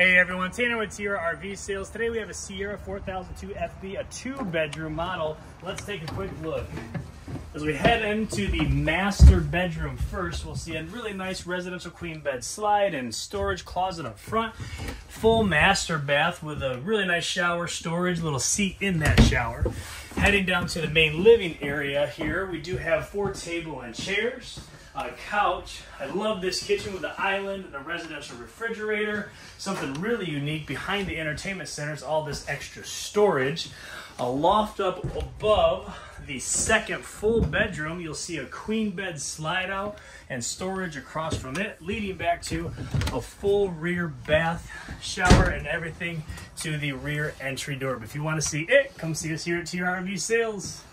Hey everyone, Tanner with Tiara RV Sales. Today we have a Sierra 4002 FB, a two bedroom model. Let's take a quick look. As we head into the master bedroom first, we'll see a really nice residential queen bed slide and storage closet up front. Full master bath with a really nice shower storage, little seat in that shower. Heading down to the main living area here, we do have four table and chairs a couch. I love this kitchen with the island and a residential refrigerator. Something really unique behind the entertainment center is all this extra storage. A loft up above the second full bedroom. You'll see a queen bed slide out and storage across from it, leading back to a full rear bath, shower, and everything to the rear entry door. But if you want to see it, come see us here at TRV Sales.